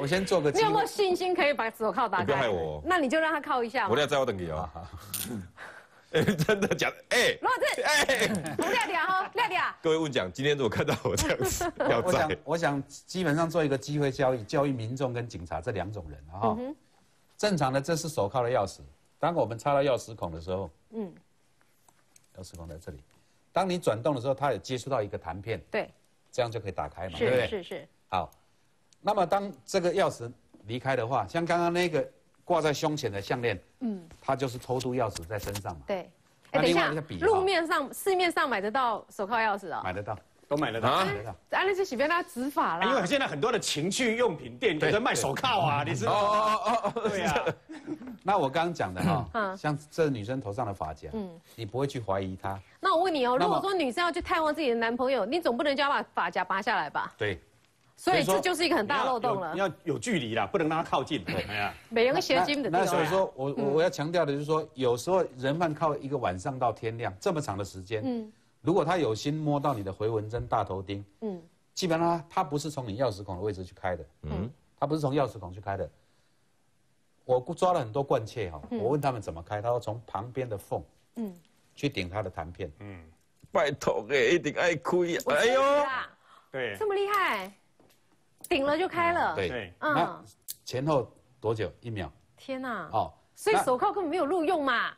我先做个你有没有信心可以把手铐打开？你不要害我那你就让他铐一下嘛。我要在我等你哦。哎，真的假的？哎，罗志，哎，我亮点哈，亮点。各位问讲，今天如果看到我这样子，要我想，我想基本上做一个机会教育，教育民众跟警察这两种人啊哈。正常的，这是手铐的钥匙。当我们插到钥匙孔的时候，嗯，钥匙孔在这里。当你转动的时候，它有接触到一个弹片，对，这样就可以打开嘛，对不是对？是是，好，那么当这个钥匙离开的话，像刚刚那个挂在胸前的项链，嗯，它就是偷渡钥匙在身上嘛，对。那哎，等一下另外一个笔，路面上、市面上买得到手铐钥匙哦。买得到，都买得到。啊买得到。安利是喜被他执法啦。因为现在很多的情趣用品店都在卖手铐啊，你知道吗？哦哦哦，对啊，那我刚刚讲的哈，嗯像这女生头上的发夹，嗯你不会去怀疑她，那我问你哦，如果说女生要去探望自己的男朋友，你总不能叫他把发夹拔下来吧？对，所以这就是一个很大漏洞了。你。要有有距离啦，不能让他靠近。哎呀，每人协金的地那所以方。说我我我要强调的就是说，有时候人犯靠一个晚上到天亮这么长的时间，嗯。如果他有心摸到你的回纹针、大头钉，嗯，基本上他不是从你钥匙孔的位置去开的，嗯，他不是从钥匙孔去开的。我抓了很多惯窃哈，嗯。我问他们怎么开，他说从旁边的缝，嗯。去顶他的弹片，嗯，拜托哎，一定爱开。我哎呦，啊，对。这么厉害，顶了就开了。对对，那嗯，前后多久？一秒天哪！哦。所以手铐根本没有录用嘛。